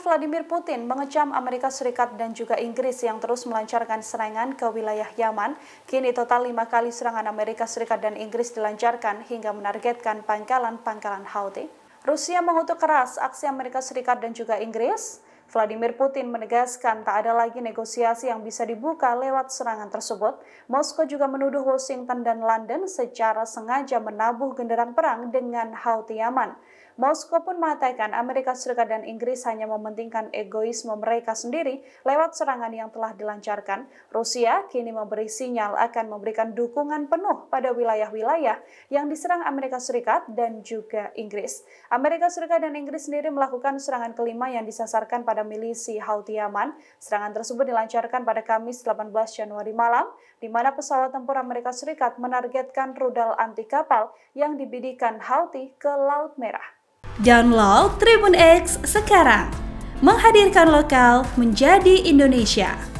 Vladimir Putin mengecam Amerika Serikat dan juga Inggris yang terus melancarkan serangan ke wilayah Yaman. Kini total lima kali serangan Amerika Serikat dan Inggris dilancarkan hingga menargetkan pangkalan-pangkalan Houthi. Rusia mengutuk keras aksi Amerika Serikat dan juga Inggris. Vladimir Putin menegaskan tak ada lagi negosiasi yang bisa dibuka lewat serangan tersebut. Moskow juga menuduh Washington dan London secara sengaja menabuh genderang perang dengan Houthi Yaman. Moskow pun mengatakan Amerika Serikat dan Inggris hanya mementingkan egoisme mereka sendiri lewat serangan yang telah dilancarkan. Rusia kini memberi sinyal akan memberikan dukungan penuh pada wilayah-wilayah yang diserang Amerika Serikat dan juga Inggris. Amerika Serikat dan Inggris sendiri melakukan serangan kelima yang disasarkan pada milisi Houthi Yaman. Serangan tersebut dilancarkan pada Kamis 18 Januari malam, di mana pesawat tempur Amerika Serikat menargetkan rudal anti kapal yang dibidikan Houthi ke Laut Merah. Download Tribun X sekarang. Menghadirkan lokal menjadi Indonesia.